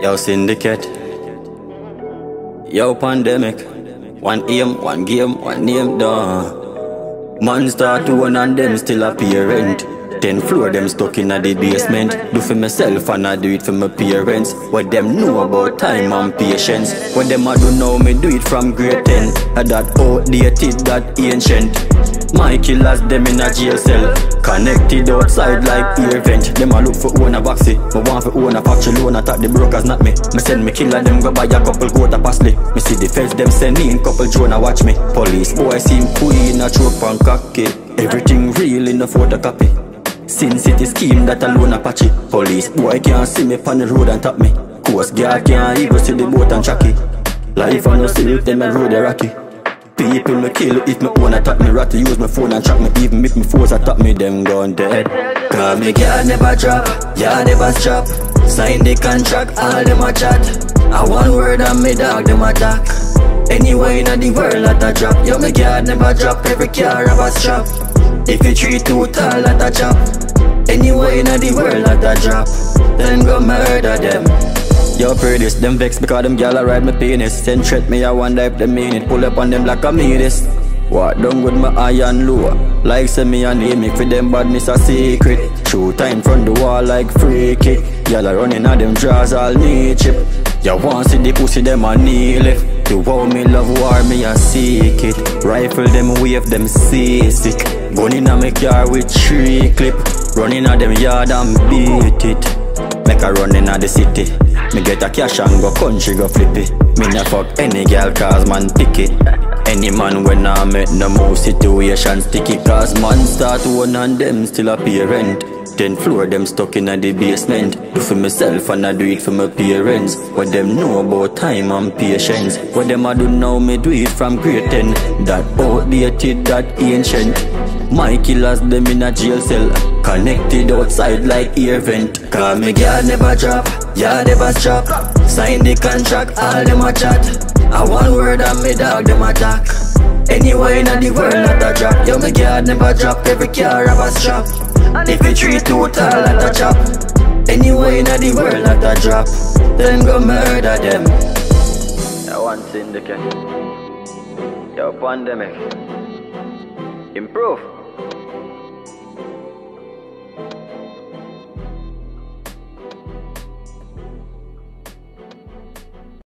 Yo, syndicate. Yo, pandemic. One aim, one game, one name, done. Man start to one and them still a parent. Ten floor them stuck in a the basement. Do for myself and I do it for my parents. What them know about time and patience. What them I do now, me do it from grade 10. A that outdated, that ancient. My killers them in a jail cell Connected outside like ear vent Them a look for own a boxy But want for own a factory loan Attack the brokers not me Me send me killer them go buy a couple a parsley Me see the feds them send me in couple drone watch me Police boy seem queen a choke pan cocky Everything real in a photocopy Sin City scheme that alone Apache Police boy can't see me on the road and tap me. Coast guard can't even see the boat and tracky Life on the silk, them a road a rocky. People me kill if me own attack me. Rather use my phone and track me. Even if me foes attack me them gone dead. Cause me girl never drop, yeah never stop. Sign the contract, all them a chat. I one word and me dog them attack Anywhere in the world that a drop Yo me girl never drop, every car have a strap If you treat too tall that a chop Anywhere in the world that a drop Then go murder them Yo, pretty them vex because them gyal ride my penis. Send threat me, I wonder if they mean it. Pull up on them like a mean this. What done with my iron low? Like say me and name it for them badness a secret. Show time from the wall like free kick. Y'all running at them draws all need chip. You want see the pussy them a kneel if You want me love war me a seek it Rifle them wave them see sick Gun a me car with three clip. Running at them yard and beat it Make a run inna the city. Me get a cash and go country go flippy. Me nah fuck any girl cause man pick it. Any man when I make no move situation sticky. Cause man start one and them still a parent Ten floor them stuck in the basement. Do for myself and I do it for my parents. What them know about time and patience. What them I do now me do it from grade 10 That outdated, that ancient. My killers them in a jail cell Connected outside like ear vent. Cause me girl never drop, yeah never stop. Sign the contract, all them a chat. I one word and me dog them attack Anywhere in the world not a drop. Yo me girl never drop, every car have a strap. If you treat too tall not a chop. Anywhere in the world not a drop. Then go murder them. I want syndicate Yo pandemic. Improve